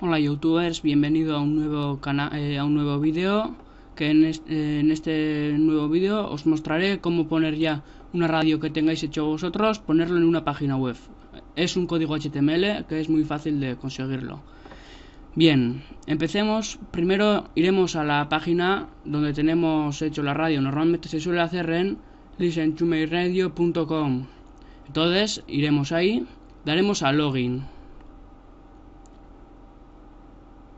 Hola youtubers, bienvenido a un nuevo eh, a un nuevo vídeo que en, eh, en este nuevo vídeo os mostraré cómo poner ya una radio que tengáis hecho vosotros, ponerlo en una página web. Es un código HTML que es muy fácil de conseguirlo. Bien, empecemos. Primero iremos a la página donde tenemos hecho la radio. Normalmente se suele hacer en listentomyradio.com. Entonces iremos ahí, daremos a login.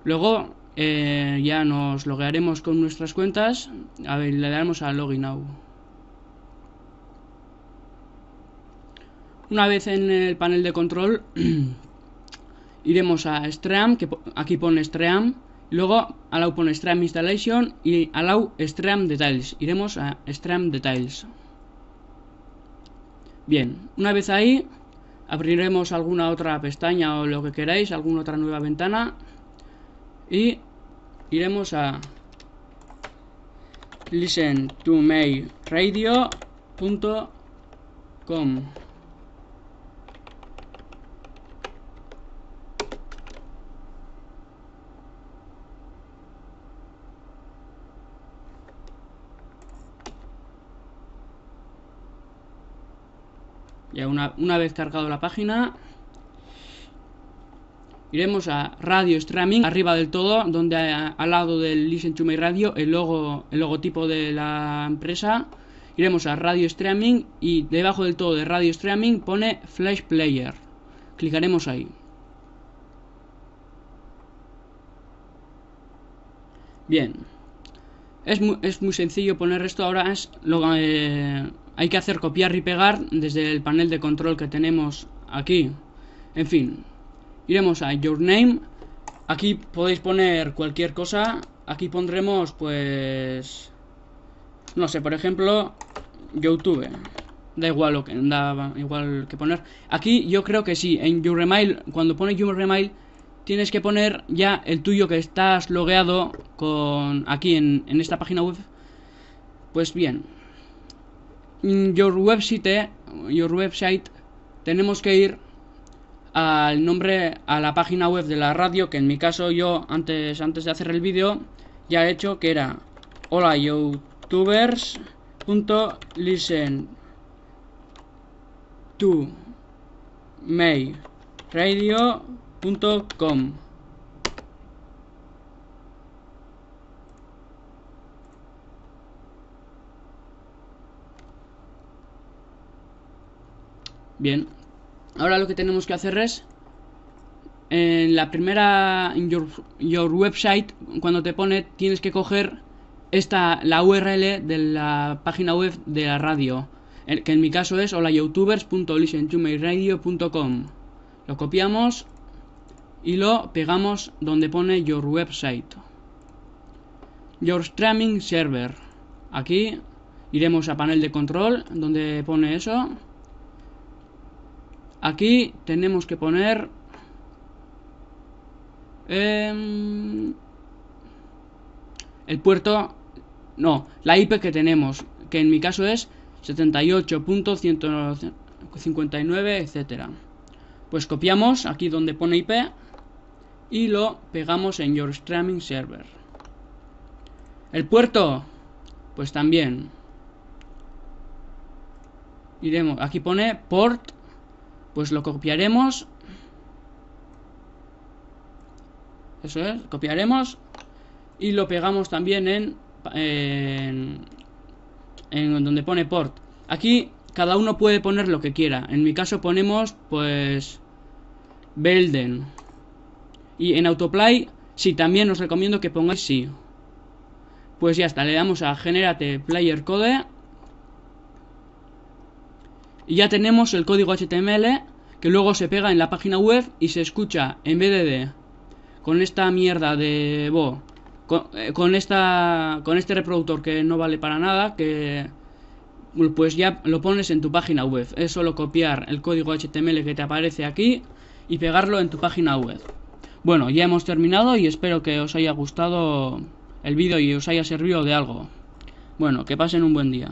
Luego eh, ya nos loguearemos con nuestras cuentas. A ver, le daremos a Login Now. Una vez en el panel de control, iremos a Stream, que aquí pone Stream. Luego allow pone Stream Installation y allow Stream Details. Iremos a Stream Details. Bien, una vez ahí, abriremos alguna otra pestaña o lo que queráis, alguna otra nueva ventana y iremos a listen to my radio.com Ya una, una vez cargado la página, iremos a Radio Streaming, arriba del todo, donde al lado del Listen to My Radio, el, logo, el logotipo de la empresa. Iremos a Radio Streaming y debajo del todo de Radio Streaming pone Flash Player. Clicaremos ahí. Bien. Es muy, es muy sencillo poner esto ahora. Es eh, hay que hacer copiar y pegar desde el panel de control que tenemos aquí. En fin, iremos a Your Name. Aquí podéis poner cualquier cosa. Aquí pondremos, pues... No sé, por ejemplo, YouTube. Da igual lo que da igual que poner. Aquí yo creo que sí. En Your Email, cuando pones Your Email, tienes que poner ya el tuyo que estás logueado con aquí en, en esta página web. Pues bien. Your website, your website, tenemos que ir al nombre a la página web de la radio que en mi caso yo antes antes de hacer el vídeo ya he hecho que era hola youtubers listen to radio.com Bien, Ahora lo que tenemos que hacer es en la primera en your, website cuando te pone tienes que coger esta la URL de la página web de la radio que en mi caso es holayoutubers.listentomyradio.com lo copiamos y lo pegamos donde pone your website. Your streaming server. Aquí iremos a panel de control donde pone eso Aquí tenemos que poner... el puerto... No, la IP que tenemos, que en mi caso es 78.159, etcétera. Pues copiamos aquí donde pone IP y lo pegamos en Your Streaming Server. El puerto, pues también. Iremos, aquí pone port pues lo copiaremos. Eso es, copiaremos. Y lo pegamos también en, en, en donde pone port. Aquí cada uno puede poner lo que quiera. En mi caso ponemos pues Belden. Y en Autoplay sí, también os recomiendo que pongáis sí. Pues ya está, le damos a Generate Player Code. Y ya tenemos el código HTML que luego se pega en la página web y se escucha en BDD con esta mierda de Bo eh, con, esta con este reproductor que no vale para nada que pues ya lo pones en tu página web. Es solo copiar el código HTML que te aparece aquí y pegarlo en tu página web. Bueno ya hemos terminado y espero que os haya gustado el vídeo y os haya servido de algo. Bueno que pasen un buen día